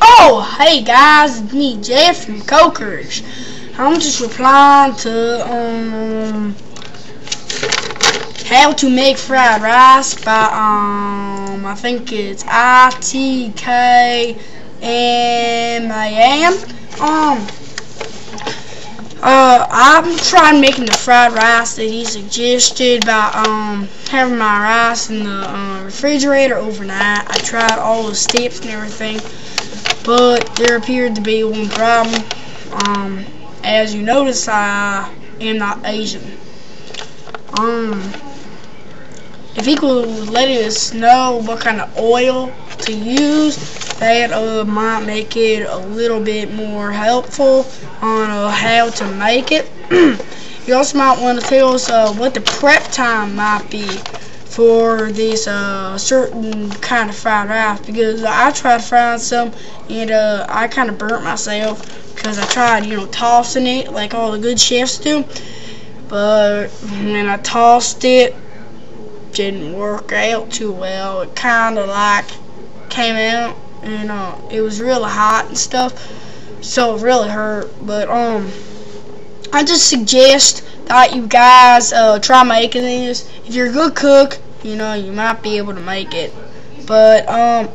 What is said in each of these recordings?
Oh, hey guys, it's me, Jeff from Cokerish. I'm just replying to um how to make fried rice by um I think it's I T K M A M. Um uh, I'm trying making the fried rice that he suggested by um, having my rice in the uh, refrigerator overnight. I tried all the steps and everything, but there appeared to be one problem. Um, as you notice, I am not Asian. Um, if he could let us know what kind of oil to use, that uh, might make it a little bit more helpful on uh, how to make it. you also might want to tell us uh, what the prep time might be for this uh, certain kind of fried rice because I tried frying some and uh, I kind of burnt myself because I tried, you know, tossing it like all the good chefs do. But when I tossed it, didn't work out too well. It kind of like came out and uh, it was really hot and stuff, so it really hurt. But um, I just suggest that you guys uh, try making this. If you're a good cook, you know you might be able to make it, but um,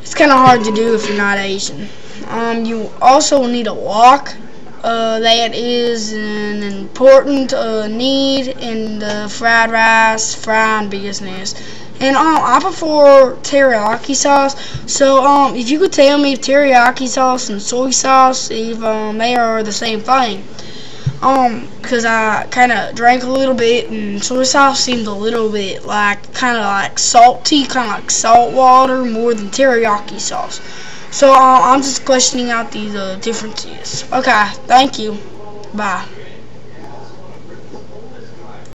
it's kind of hard to do if you're not Asian. Um, you also need a wok. Uh, that is an important uh, need in the fried rice frying business. And um, I prefer teriyaki sauce. So um, if you could tell me if teriyaki sauce and soy sauce, if um, they are the same thing. Um, cause I kind of drank a little bit, and soy sauce seemed a little bit like kind of like salty, kind of like salt water more than teriyaki sauce. So uh, I'm just questioning out these uh, differences. Okay, thank you. Bye.